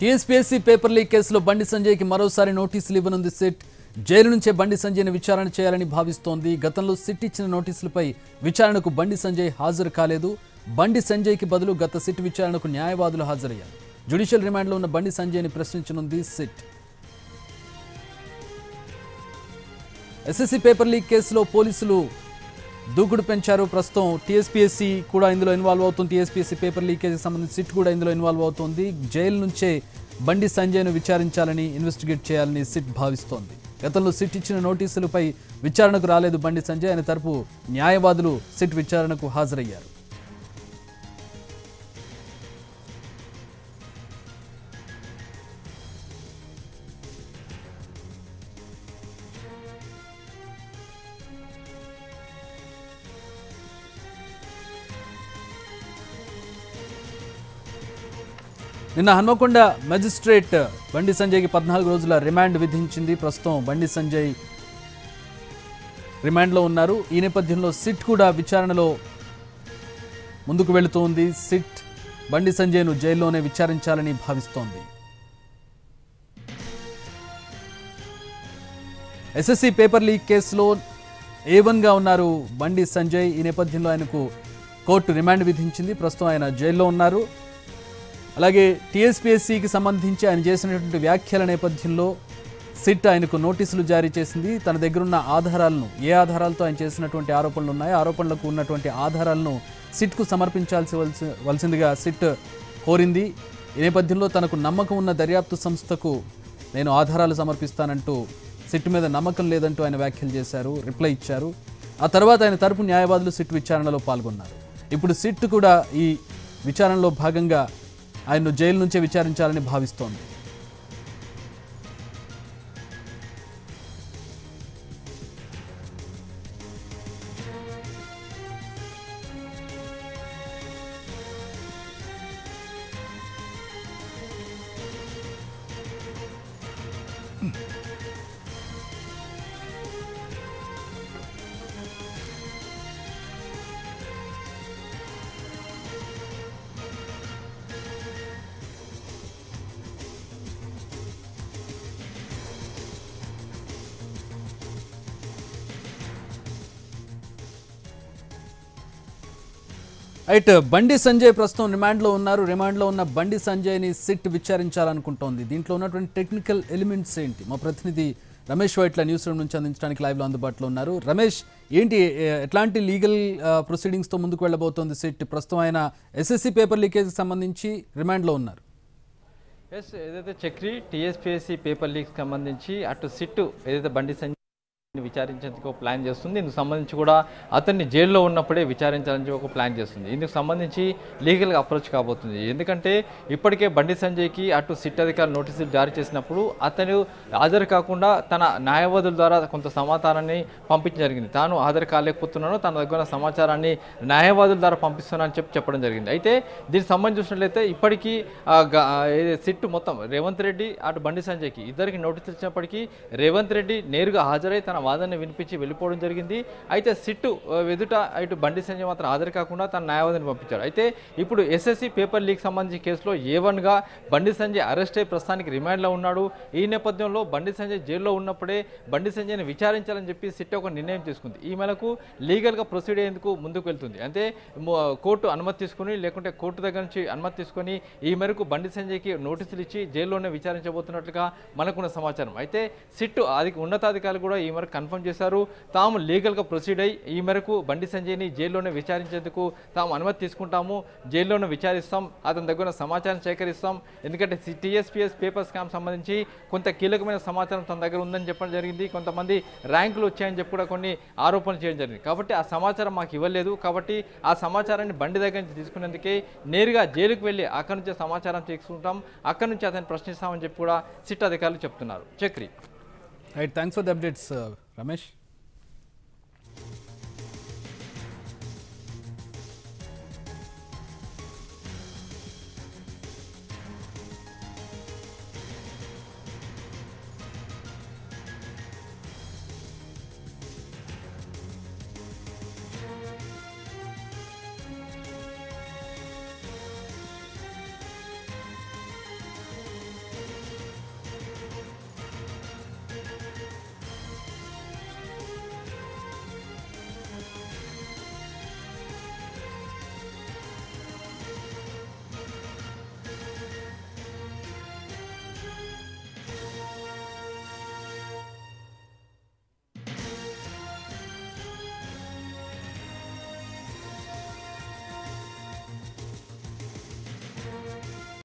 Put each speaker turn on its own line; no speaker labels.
TSPSC paper leak కేసులో బండి సంజయ్కి మరోసారి నోటీసులు ఇవ్వనుంది సిట్. జైలు నుంచే బండి సంజయ్ని విచారణ చేయాలని భావిస్తోంది. గతంలో సిట్ ఇచ్చిన నోటీసులపై విచారణకు బండి సంజయ్ హాజరు కాలేదు. బండి సంజయ్కి బదులు గత సిట్ విచారణకు న్యాయవాదులు హాజరయ్యారు. జ్యుడిషియల్ రిమాండ్లో ఉన్న బండి సంజయ్ని ప్రశ్నించనుంది సిట్. ఎస్ఎస్సీ పేపర్ లీక్ కేసులో పోలీసులు దూకుడు పెంచారు. ప్రస్తుతం టీఎస్పీఎస్సీ కూడా ఇందులో ఇన్వాల్వ్ అవుతుంది. టీఎస్పీఎస్సీ పేపర్ లీకేజీకి సంబంధించి సిట్ కూడా ఇందులో ఇన్వాల్వ్ అవుతోంది. జైలు నుంచే బండి సంజయ్ను విచారించాలని ఇన్వెస్టిగేట్ చేయాలని సిట్ భావిస్తోంది. గతంలో సిట్ ఇచ్చిన నోటీసులపై విచారణకు రాలేదు బండి సంజయ్. ఆయన తరపు న్యాయవాదులు సిట్ విచారణకు హాజరయ్యారు. నిన్న హన్మకొండ మెజిస్ట్రేట్ బండి సంజయ్కి పద్నాలుగు రోజుల రిమాండ్ విధించింది. ప్రస్తుతం బండి సంజయ్ రిమాండ్లో ఉన్నారు. ఈ నేపథ్యంలో సిట్ కూడా విచారణలో ముందుకు వెళుతోంది. సిట్ బండి సంజయ్ను జైల్లోనే విచారించాలని భావిస్తోంది. ఎస్ఎస్సి పేపర్ లీక్ కేసులో ఏ వన్గా ఉన్నారు బండి సంజయ్. ఈ నేపథ్యంలో ఆయనకు కోర్టు రిమాండ్ విధించింది. ప్రస్తుతం ఆయన జైల్లో ఉన్నారు. అలాగే టీఎస్పీఎస్సీకి సంబంధించి ఆయన చేసినటువంటి వ్యాఖ్యల నేపథ్యంలో సిట్ ఆయనకు నోటీసులు జారీ చేసింది. తన దగ్గరున్న ఆధారాలను ఏ ఆధారాలతో ఆయన చేసినటువంటి ఆరోపణలు ఉన్నాయో ఆరోపణలకు ఉన్నటువంటి ఆధారాలను సిట్కు సమర్పించాల్సి వలసి వలసిందిగా సిట్ కోరింది. ఈ నేపథ్యంలో తనకు నమ్మకం ఉన్న దర్యాప్తు సంస్థకు నేను ఆధారాలు సమర్పిస్తానంటూ సిట్ మీద నమ్మకం లేదంటూ ఆయన వ్యాఖ్యలు చేశారు రిప్లై ఇచ్చారు. ఆ తర్వాత ఆయన తరపు న్యాయవాదులు సిట్ విచారణలో పాల్గొన్నారు. ఇప్పుడు సిట్ కూడా ఈ విచారణలో భాగంగా ఆయన్ను జైలు నుంచే విచారించాలని భావిస్తోంది. Hmm. రైట్ బండి సంజయ్ ప్రస్తుతం రిమాండ్లో ఉన్నారు. రిమాండ్లో ఉన్న బండి సంజయ్ని సిట్ విచారించాలనుకుంటోంది. దీంట్లో ఉన్నటువంటి టెక్నికల్ ఎలిమెంట్స్ ఏంటి? మా ప్రతినిధి రమేష్ వైట్ల న్యూస్ రూమ్ నుంచి అందించడానికి లైవ్లో అందుబాటులో ఉన్నారు. రమేష్ ఏంటి ఎట్లాంటి లీగల్ ప్రొసీడింగ్స్తో ముందుకు వెళ్ళబోతోంది సిట్? ప్రస్తుతం ఆయన ఎస్ఎస్సి పేపర్ లీకేజ్కి సంబంధించి రిమాండ్లో ఉన్నారు.
ఎస్ ఏదైతే చక్రి టీఎస్పీఎస్సీ పేపర్ లీక్స్ సంబంధించి అటు సిట్టు ఏదైతే బండి సంజయ్ విచారించేందుకు ప్లాన్ చేస్తుంది. ఇందుకు సంబంధించి కూడా అతన్ని జైల్లో ఉన్నప్పుడే విచారించాలని ఒక ప్లాన్ చేస్తుంది. ఇందుకు సంబంధించి లీగల్గా అప్రోచ్ కాబోతుంది. ఎందుకంటే ఇప్పటికే బండి సంజయ్కి అటు సిట్ అధికారులు నోటీసులు జారీ చేసినప్పుడు అతను హాజరు కాకుండా తన న్యాయవాదుల ద్వారా కొంత సమాచారాన్ని పంపించడం జరిగింది. తాను హాజరు కాలేకపోతున్నాను తన దగ్గర సమాచారాన్ని న్యాయవాదుల ద్వారా పంపిస్తున్నానని చెప్పి చెప్పడం జరిగింది. అయితే దీనికి సంబంధించి చూసినట్లయితే ఇప్పటికీ సిట్ మొత్తం రేవంత్ రెడ్డి అటు బండి సంజయ్కి ఇద్దరికి నోటీసులు ఇచ్చినప్పటికీ రేవంత్ రెడ్డి నేరుగా హాజరై తన వాదనని వినిపించి వెళ్ళిపోవడం జరిగింది. అయితే సిట్టు ఎదుట ఇటు బండి సంజయ్ మాత్రం హాజరు కాకుండా తన న్యాయవాదిని పంపించారు. అయితే ఇప్పుడు ఎస్ఎస్సి పేపర్ లీక్ సంబంధించి కేసులో ఏ వన్గా బండి సంజయ్ అరెస్ట్ అయి ప్రస్తుతానికి రిమాండ్లో ఉన్నాడు. ఈ నేపథ్యంలో బండి సంజయ్ జైల్లో ఉన్నప్పుడే బండి సంజయ్ని విచారించాలని చెప్పి సిట్ ఒక నిర్ణయం తీసుకుంది. ఈ మేరకు లీగల్గా ప్రొసీడ్ అయ్యేందుకు ముందుకు వెళ్తుంది. అంటే కోర్టు అనుమతి తీసుకుని లేకుంటే కోర్టు దగ్గర నుంచి అనుమతి తీసుకొని ఈ మేరకు బండి సంజయ్కి నోటీసులు ఇచ్చి జైల్లోనే విచారించబోతున్నట్లుగా మనకున్న సమాచారం. అయితే సిట్టు అది ఉన్నతాధికారులు కూడా ఈ మేరకు కన్ఫర్మ్ చేశారు. తాము లీగల్గా ప్రొసీడ్ అయ్యి ఈ మేరకు బండి సంజయ్ని జైల్లోనే విచారించేందుకు తాము అనుమతి తీసుకుంటాము. జైల్లోనే విచారిస్తాం. అతని దగ్గర ఉన్న సమాచారం సేకరిస్తాం. ఎందుకంటే టీఎస్పీఎస్ పేపర్ స్కామ్ సంబంధించి కొంత కీలకమైన సమాచారం తన దగ్గర ఉందని చెప్పడం జరిగింది. కొంతమంది ర్యాంకులు వచ్చాయని చెప్పి కూడా కొన్ని ఆరోపణలు చేయడం జరిగింది. కాబట్టి ఆ సమాచారం మాకు ఇవ్వలేదు. కాబట్టి ఆ సమాచారాన్ని బండి దగ్గర నుంచి తీసుకునేందుకే నేరుగా జైలుకు వెళ్ళి అక్కడి నుంచే సమాచారం తీసుకుంటాం. అక్కడి నుంచి అతన్ని ప్రశ్నిస్తామని చెప్పి కూడా సిట్ అధికారులు చెప్తున్నారు. Chakri.
Right. Thanks for the updates, uh, Ramesh.